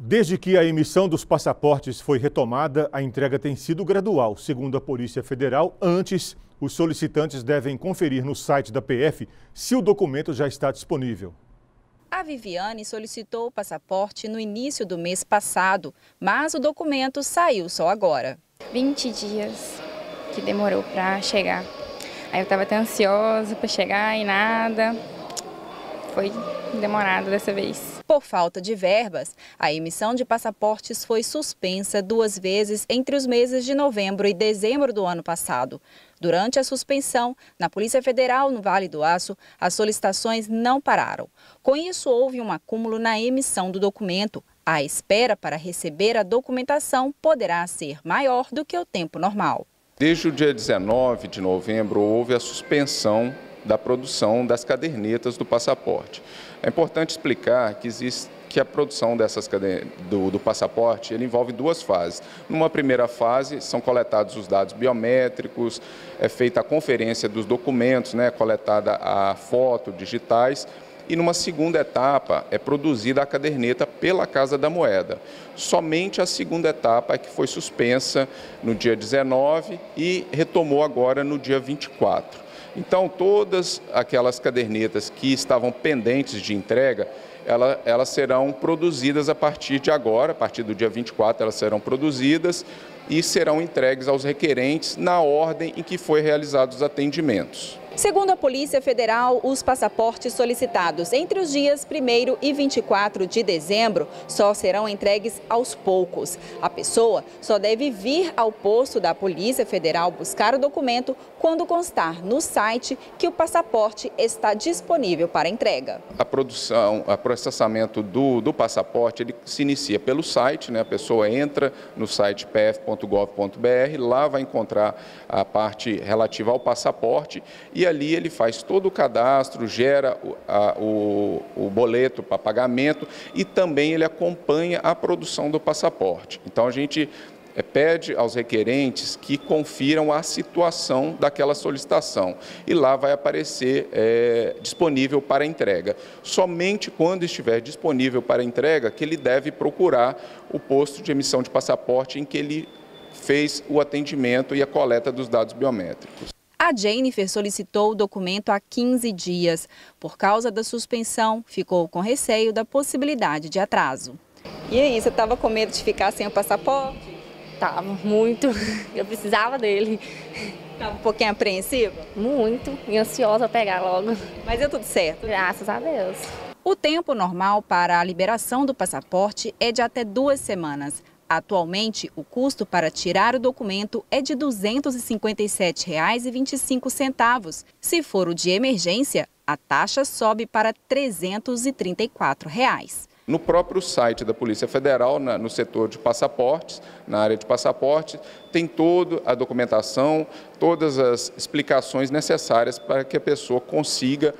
Desde que a emissão dos passaportes foi retomada, a entrega tem sido gradual. Segundo a Polícia Federal, antes, os solicitantes devem conferir no site da PF se o documento já está disponível. A Viviane solicitou o passaporte no início do mês passado, mas o documento saiu só agora. 20 dias que demorou para chegar. Aí eu estava até ansiosa para chegar e nada. Foi demorado dessa vez. Por falta de verbas, a emissão de passaportes foi suspensa duas vezes entre os meses de novembro e dezembro do ano passado. Durante a suspensão, na Polícia Federal, no Vale do Aço, as solicitações não pararam. Com isso, houve um acúmulo na emissão do documento. A espera para receber a documentação poderá ser maior do que o tempo normal. Desde o dia 19 de novembro, houve a suspensão da produção das cadernetas do passaporte. É importante explicar que existe que a produção dessas do, do, passaporte ele envolve duas fases. Numa primeira fase são coletados os dados biométricos, é feita a conferência dos documentos, né, coletada a foto, digitais e numa segunda etapa é produzida a caderneta pela Casa da Moeda. Somente a segunda etapa é que foi suspensa no dia 19 e retomou agora no dia 24. Então, todas aquelas cadernetas que estavam pendentes de entrega, ela, elas serão produzidas a partir de agora, a partir do dia 24, elas serão produzidas e serão entregues aos requerentes na ordem em que foi realizados os atendimentos. Segundo a Polícia Federal, os passaportes solicitados entre os dias 1 e 24 de dezembro só serão entregues aos poucos. A pessoa só deve vir ao posto da Polícia Federal buscar o documento quando constar no site que o passaporte está disponível para entrega. A produção, o processamento do, do passaporte, ele se inicia pelo site, né? a pessoa entra no site pf.gov.br, lá vai encontrar a parte relativa ao passaporte e ali ele faz todo o cadastro, gera o, a, o, o boleto para pagamento e também ele acompanha a produção do passaporte. Então a gente é, pede aos requerentes que confiram a situação daquela solicitação e lá vai aparecer é, disponível para entrega. Somente quando estiver disponível para entrega que ele deve procurar o posto de emissão de passaporte em que ele fez o atendimento e a coleta dos dados biométricos. A Jennifer solicitou o documento há 15 dias. Por causa da suspensão, ficou com receio da possibilidade de atraso. E aí, você estava com medo de ficar sem o passaporte? Tava, muito. Eu precisava dele. Estava um pouquinho apreensiva? Muito. E ansiosa a pegar logo. Mas deu tudo certo? Graças a Deus. O tempo normal para a liberação do passaporte é de até duas semanas. Atualmente, o custo para tirar o documento é de R$ 257,25. Se for o de emergência, a taxa sobe para 334 reais. No próprio site da Polícia Federal, no setor de passaportes, na área de passaportes, tem toda a documentação, todas as explicações necessárias para que a pessoa consiga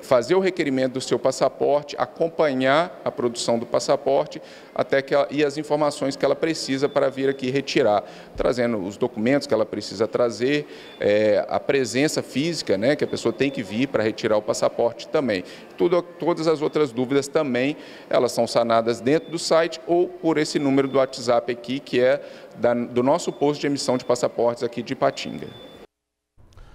fazer o requerimento do seu passaporte, acompanhar a produção do passaporte até que ela, e as informações que ela precisa para vir aqui retirar, trazendo os documentos que ela precisa trazer, é, a presença física, né, que a pessoa tem que vir para retirar o passaporte também. Tudo, todas as outras dúvidas também, elas são sanadas dentro do site ou por esse número do WhatsApp aqui, que é da, do nosso posto de emissão de passaportes aqui de Ipatinga.